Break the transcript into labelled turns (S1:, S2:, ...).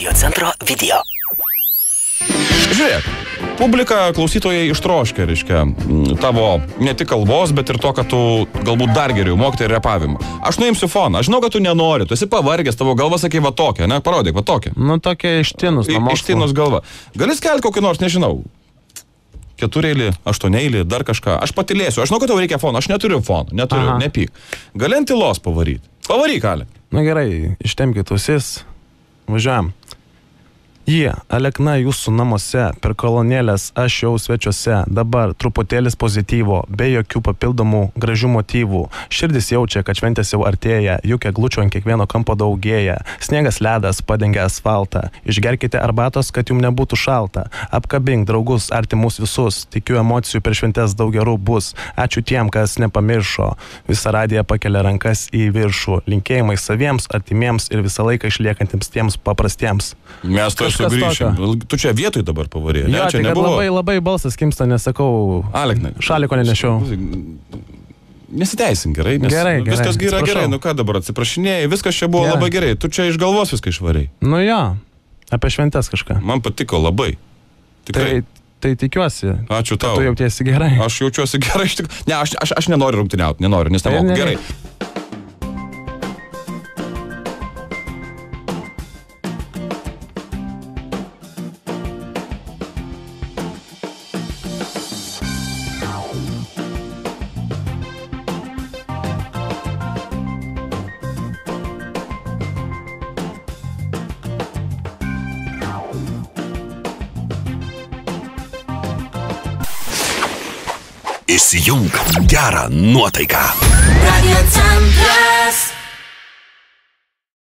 S1: Radio centro video.
S2: Žiūrėk, publika klausytojai ištroškia, reiškia, tavo ne tik kalbos, bet ir to, kad tu galbūt dar geriau mokai repavimą. Aš nuimsiu foną, aš žinau, kad tu nenori, tu esi pavargęs, tavo galva sakė va tokia, ne, parodyk, va tokia.
S3: Nu, tokia ištinus.
S2: I- Ištinus galva. Gali skelti kokį nors, nežinau, keturėlį, aštuonėlį, dar kažką. Aš patilėsiu, aš žinau, kad tau reikia fono, aš neturiu fono, neturiu,
S3: Aha.
S2: nepyk. Gali ant tylos pavaryti. Pavaryk, Ali.
S3: Na gerai, ištemkit ausis. Važiuojam. Jie, Alekna jūsų namuose, per kolonėlės aš jau svečiuose, dabar truputėlis pozityvo, be jokių papildomų gražių motyvų. Širdis jaučia, kad šventės jau artėja, juk eglučių ant kiekvieno kampo daugėja. Sniegas ledas padengia asfaltą. Išgerkite arbatos, kad jums nebūtų šalta. Apkabink draugus, artimus visus. Tikiu emocijų per šventės daug gerų bus. Ačiū tiem, kas nepamiršo. Visą radiją pakelia rankas į viršų. Linkėjimai saviems, artimiems ir visą laiką išliekantiems tiems paprastiems.
S2: Mes to
S3: Kažkas
S2: sugrįšim. Tu čia vietoj dabar pavarė. Ne, čia
S3: tai
S2: nebuvo.
S3: labai, labai balsas kimsta, nesakau.
S2: Aleknai.
S3: Šaliko nenešiau.
S2: Nesiteisink gerai, nes
S3: Gerai, gerai,
S2: viskas yra
S3: atsiprašau.
S2: gerai, nu ką dabar atsiprašinėjai, viskas čia buvo
S3: Gerai.
S2: labai gerai, tu čia iš galvos viską išvarai.
S3: Nu jo, apie šventės kažką.
S2: Man patiko labai. Tikrai.
S3: Tai, tai tikiuosi.
S2: Ačiū tau.
S3: Tu jautiesi gerai.
S2: Aš jaučiuosi gerai, iš tikrųjų. Ne, aš, aš, aš nenoriu rungtyniauti, nenoriu, nes
S3: Tai
S2: nemoku.
S3: nereik.
S2: Gerai.
S1: Įsijunk gerą nuotaiką.
S4: Radio.